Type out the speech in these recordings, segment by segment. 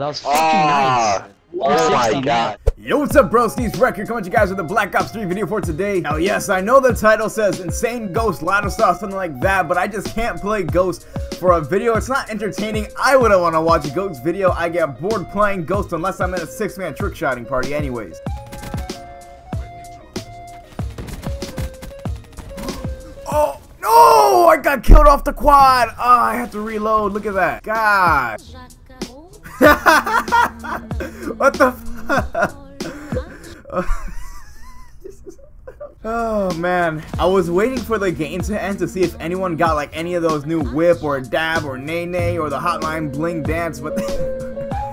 That was ah. fucking nice. Oh my god. Yo, what's up, bro? Steve's Record coming to you guys with a Black Ops 3 video for today. Now, yes, I know the title says Insane Ghost, Ladder Stall, something like that, but I just can't play Ghost for a video. It's not entertaining. I wouldn't want to watch a Ghost video. I get bored playing Ghost unless I'm in a six-man trick shotting party anyways. Oh, no! I got killed off the quad! Oh, I have to reload. Look at that. God. what the Oh man, I was waiting for the game to end to see if anyone got like any of those new whip or dab or nay nay or the hotline bling dance, but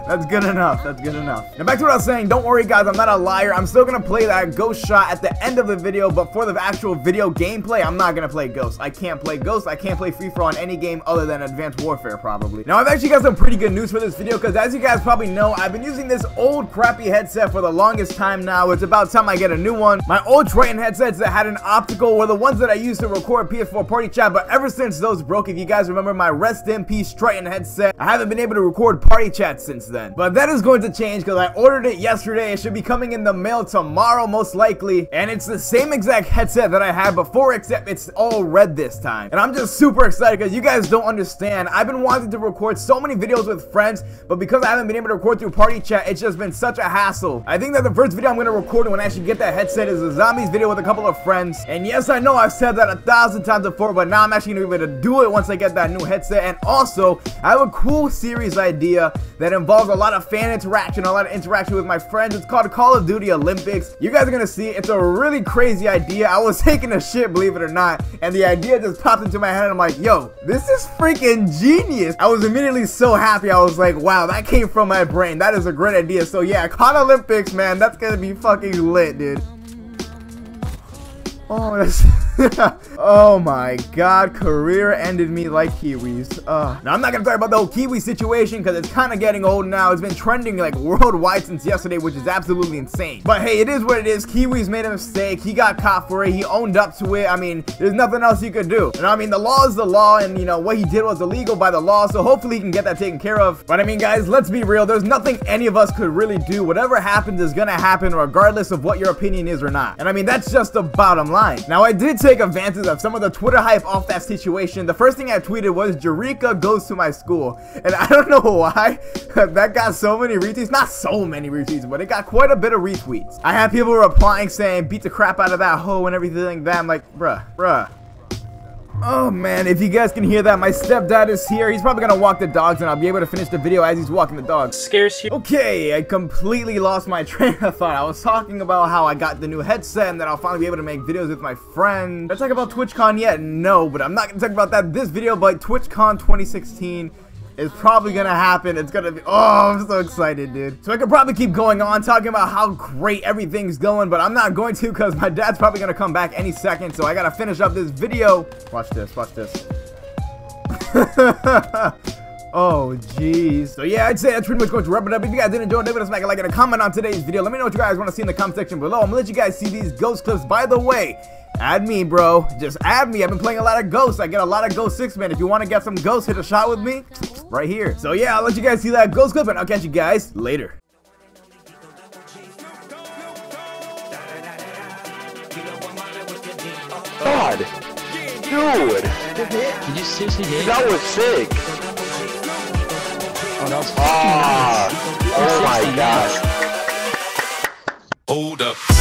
That's good enough. That's good enough. Now back to what I was saying. Don't worry, guys. I'm not a liar. I'm still gonna play that ghost shot at the end of the video, but for the actual video gameplay, I'm not gonna play ghost. I can't play ghost. I can't play free for all on any game other than Advanced Warfare, probably. Now I've actually got some pretty good news for this video because as you guys probably know, I've been using this old crappy headset for the longest time now. It's about time I get a new one. My old Triton headsets that had an optical were the ones that I used to record PS4 party chat, but ever since those broke, if you guys remember my rest in peace Triton headset, I haven't been able to record party chat since then then. But that is going to change because I ordered it yesterday. It should be coming in the mail tomorrow most likely. And it's the same exact headset that I had before except it's all red this time. And I'm just super excited because you guys don't understand. I've been wanting to record so many videos with friends, but because I haven't been able to record through party chat, it's just been such a hassle. I think that the first video I'm going to record when I actually get that headset is a zombies video with a couple of friends. And yes, I know I've said that a thousand times before, but now I'm actually going to be able to do it once I get that new headset. And also, I have a cool series idea that involves a lot of fan interaction, a lot of interaction with my friends. It's called Call of Duty Olympics. You guys are gonna see it's a really crazy idea. I was taking a shit, believe it or not, and the idea just popped into my head. And I'm like, yo, this is freaking genius. I was immediately so happy. I was like, wow, that came from my brain. That is a great idea. So yeah, COD Olympics, man, that's gonna be fucking lit, dude. Oh, that's oh my god, career ended me like Kiwis. Uh, now, I'm not gonna talk about the whole Kiwi situation because it's kind of getting old now. It's been trending like worldwide since yesterday, which is absolutely insane. But hey, it is what it is. Kiwi's made a mistake. He got caught for it. He owned up to it. I mean, there's nothing else he could do. And I mean, the law is the law, and you know, what he did was illegal by the law, so hopefully he can get that taken care of. But I mean, guys, let's be real. There's nothing any of us could really do. Whatever happens is gonna happen regardless of what your opinion is or not. And I mean, that's just the bottom line line. Now, I did take advantage of some of the Twitter hype off that situation. The first thing I tweeted was, Jerika goes to my school. And I don't know why that got so many retweets. Not so many retweets, but it got quite a bit of retweets. I had people replying saying, beat the crap out of that hoe and everything like that. I'm like, bruh, bruh. Oh man, if you guys can hear that, my stepdad is here. He's probably gonna walk the dogs and I'll be able to finish the video as he's walking the dogs. Scares you. Okay, I completely lost my train of thought. I was talking about how I got the new headset and that I'll finally be able to make videos with my friends. Did I talk about TwitchCon yet? No, but I'm not gonna talk about that this video, but TwitchCon 2016 is probably gonna happen. It's gonna be, oh, I'm so excited, dude. So I could probably keep going on talking about how great everything's going, but I'm not going to because my dad's probably gonna come back any second. So I gotta finish up this video. Watch this, watch this. Oh, jeez. So yeah, I'd say that's pretty much going to wrap it up. If you guys did enjoy, leave it a smack a like and a comment on today's video. Let me know what you guys want to see in the comment section below. I'm gonna let you guys see these ghost clips. By the way, add me, bro. Just add me. I've been playing a lot of ghosts. I get a lot of ghost six man. If you want to get some ghosts, hit a shot with me right here. So yeah, I'll let you guys see that ghost clip and I'll catch you guys later. God. Dude. Did you seriously hit? That was sick no. Oh, oh my gosh. Hold up.